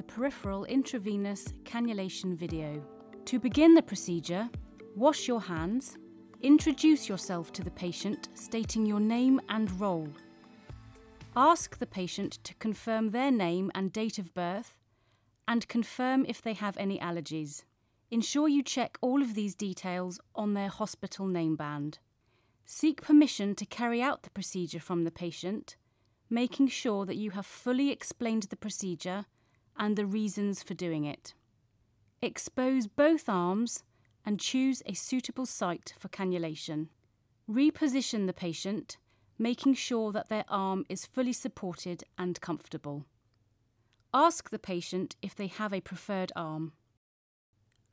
the peripheral intravenous cannulation video. To begin the procedure, wash your hands, introduce yourself to the patient stating your name and role. Ask the patient to confirm their name and date of birth and confirm if they have any allergies. Ensure you check all of these details on their hospital name band. Seek permission to carry out the procedure from the patient, making sure that you have fully explained the procedure and the reasons for doing it. Expose both arms and choose a suitable site for cannulation. Reposition the patient, making sure that their arm is fully supported and comfortable. Ask the patient if they have a preferred arm.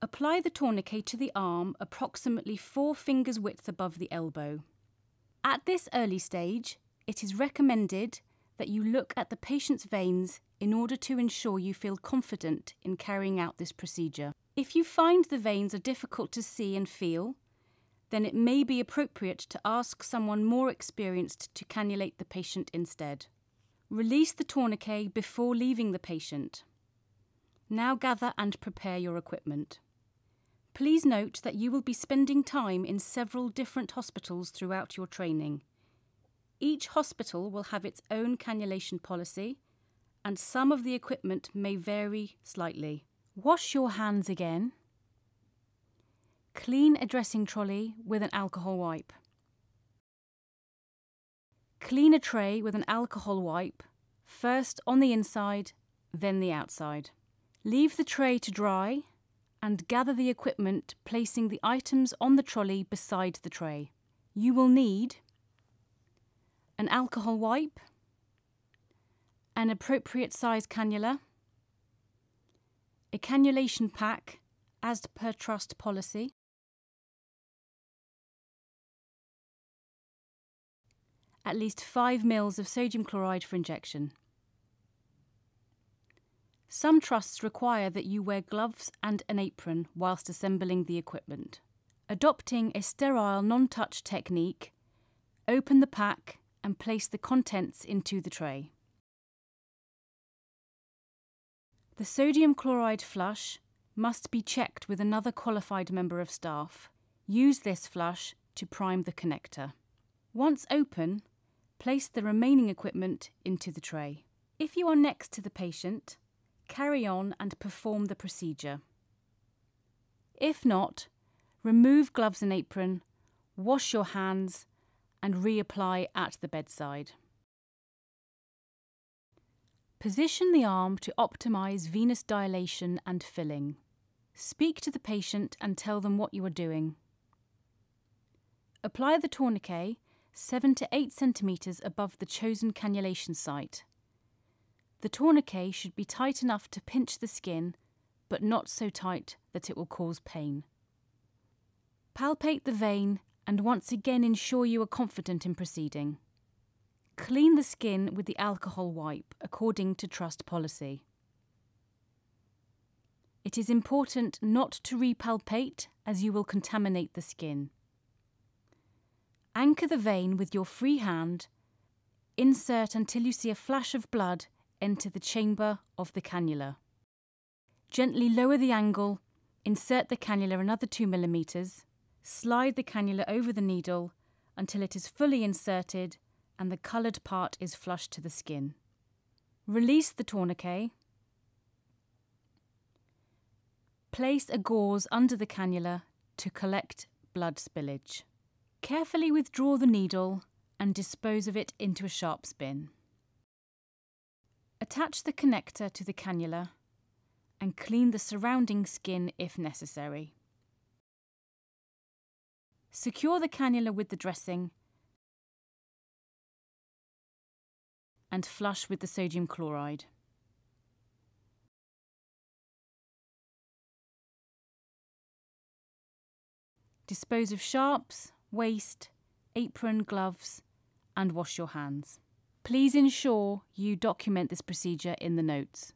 Apply the tourniquet to the arm approximately four fingers width above the elbow. At this early stage, it is recommended that you look at the patient's veins in order to ensure you feel confident in carrying out this procedure. If you find the veins are difficult to see and feel, then it may be appropriate to ask someone more experienced to cannulate the patient instead. Release the tourniquet before leaving the patient. Now gather and prepare your equipment. Please note that you will be spending time in several different hospitals throughout your training. Each hospital will have its own cannulation policy, and some of the equipment may vary slightly. Wash your hands again. Clean a dressing trolley with an alcohol wipe. Clean a tray with an alcohol wipe, first on the inside, then the outside. Leave the tray to dry and gather the equipment, placing the items on the trolley beside the tray. You will need an alcohol wipe, an appropriate size cannula, a cannulation pack as per trust policy, at least 5 mils of sodium chloride for injection. Some trusts require that you wear gloves and an apron whilst assembling the equipment. Adopting a sterile non touch technique, open the pack and place the contents into the tray. The sodium chloride flush must be checked with another qualified member of staff. Use this flush to prime the connector. Once open, place the remaining equipment into the tray. If you are next to the patient, carry on and perform the procedure. If not, remove gloves and apron, wash your hands, and reapply at the bedside. Position the arm to optimize venous dilation and filling. Speak to the patient and tell them what you are doing. Apply the tourniquet 7 to 8 centimeters above the chosen cannulation site. The tourniquet should be tight enough to pinch the skin, but not so tight that it will cause pain. Palpate the vein and once again ensure you are confident in proceeding. Clean the skin with the alcohol wipe according to trust policy. It is important not to repalpate as you will contaminate the skin. Anchor the vein with your free hand. Insert until you see a flash of blood enter the chamber of the cannula. Gently lower the angle, insert the cannula another 2 millimeters, slide the cannula over the needle until it is fully inserted and the coloured part is flush to the skin. Release the tourniquet. Place a gauze under the cannula to collect blood spillage. Carefully withdraw the needle and dispose of it into a sharps bin. Attach the connector to the cannula and clean the surrounding skin if necessary. Secure the cannula with the dressing and flush with the sodium chloride. Dispose of sharps, waste, apron, gloves, and wash your hands. Please ensure you document this procedure in the notes.